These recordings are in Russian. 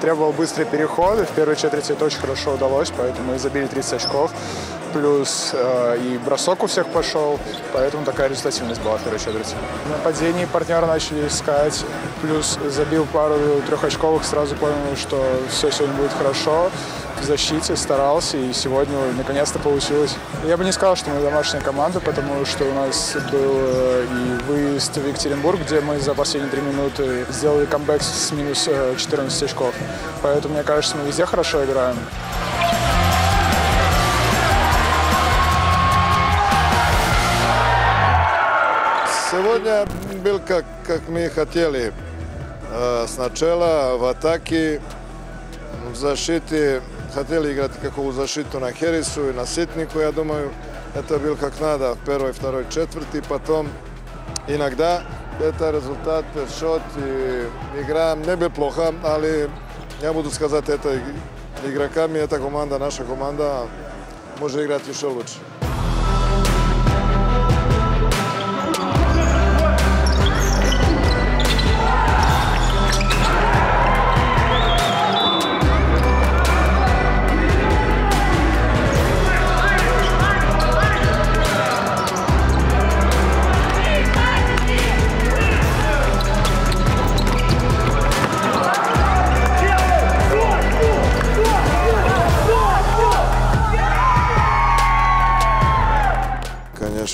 требовал быстрый переход. И в первой четверти это очень хорошо удалось, поэтому мы забили 30 очков. Плюс э, и бросок у всех пошел, поэтому такая результативность была в первой четверти. В нападении партнера начали искать, плюс забил пару трехочковых, сразу понял, что все сегодня будет хорошо. В защите старался, и сегодня наконец-то получилось. Я бы не сказал, что мы домашняя команда, потому что у нас был э, и выезд в Екатеринбург, где мы за последние три минуты сделали камбэк с минус э, 14 очков. Поэтому, мне кажется, мы везде хорошо играем. Сегодня был как, как мы хотели. Э, Сначала в атаке, в защите хотели играти како у защиту на Херису и на Ситнику, Ја думаю. Это бил как надо первой, второй четверти. Потом иногда это результат, счет и игра не был плохо, але я буду сказать это игроками, эта команда, наша команда може играть еще лучше.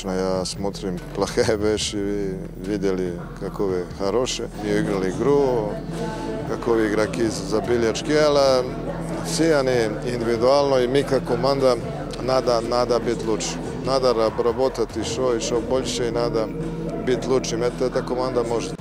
Конечно, я смотрим плохая вещь, вы видели, какие хорошие. Мы играли игру, какие игроки забили очки, але все они индивидуально, и мы как команда надо, надо быть лучше. Надо работать еще, еще больше, и надо быть лучшим. Это эта команда может.